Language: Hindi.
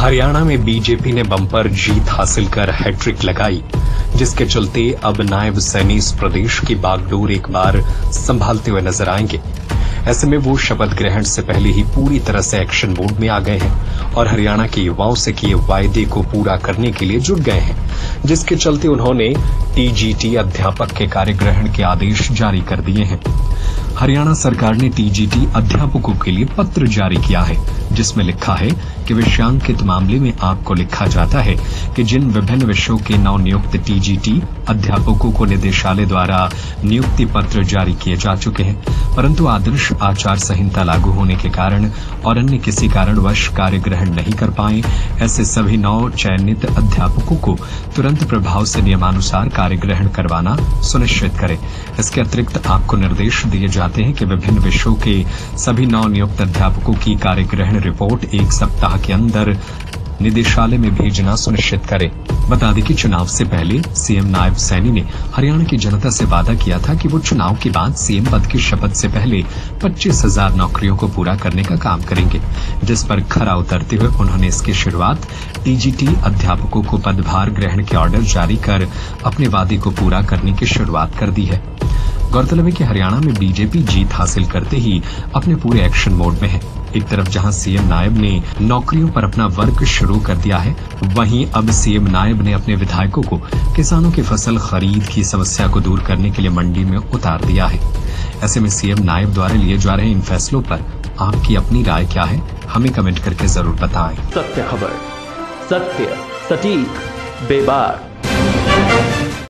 हरियाणा में बीजेपी ने बम्पर जीत हासिल कर हैट्रिक लगाई, जिसके चलते अब नायब सैनी इस प्रदेश की बागडोर एक बार संभालते हुए नज़र आएँगे। ऐसे में वो शपथ ग्रहण से पहले ही पूरी तरह से एक्शन मोड में आ गए हैं। और हरियाणा के युवाओं से किए वायदे को पूरा करने के लिए जुट गए हैं, जिसके चलते उन्होंने टीजीटी अध्यापक के कार्यग्रहण के आदेश जारी कर दिए हैं। हरियाणा सरकार ने टीजीटी अध्यापकों के लिए पत्र जारी किया है, जिसमें लिखा है कि विषयांकित मामले में आपको लिखा जाता है कि जिन विभिन्न विषयों के नवनियुक्त टीजीटी अध्यापकों को निदेशालय द्वारा नियुक्ति पत्र जारी किए जा चुके हैं, परंतु आदर्श आचार संहिता लागू होने के कारण और अन्य किसी कारणवश कार्य ग्रहण नहीं कर पाए। ऐसे सभी नौ चयनित अध्यापकों को तुरंत प्रभाव से नियमानुसार कार्य ग्रहण करवाना सुनिश्चित करें। इसके अतिरिक्त आपको निर्देश दिए जाते हैं कि विभिन्न विषयों के सभी नौ नियुक्त अध्यापकों की कार्य ग्रहण रिपोर्ट एक सप्ताह के अंदर निदेशालय में भेजना सुनिश्चित करें। बता दें कि चुनाव से पहले सीएम नायब सैनी ने हरियाणा की जनता से वादा किया था कि वो चुनाव के बाद सीएम पद की शपथ से पहले पच्चीस हज़ार नौकरियों को पूरा करने का काम करेंगे, जिस पर खरा उतरते हुए उन्होंने इसकी शुरुआत टीजीटी अध्यापकों को पदभार ग्रहण के ऑर्डर जारी कर अपने वादे को पूरा करने की शुरुआत कर दी है। गौरतलब है कि हरियाणा में बीजेपी जीत हासिल करते ही अपने पूरे एक्शन मोड में है। एक तरफ़ जहाँ सीएम नायब ने नौकरियों पर अपना वर्क शुरू कर दिया है, वहीं अब सीएम नायब ने अपने विधायकों को किसानों की फ़सल खरीद की समस्या को दूर करने के लिए मंडी में उतार दिया है। ऐसे में सीएम नायब द्वारा लिए जा रहे इन फैसलों पर आपकी अपनी राय क्या है, हमें कमेंट करके ज़रूर बताएँ। सत्य खबर, सत्य, सटीक, बेबाक।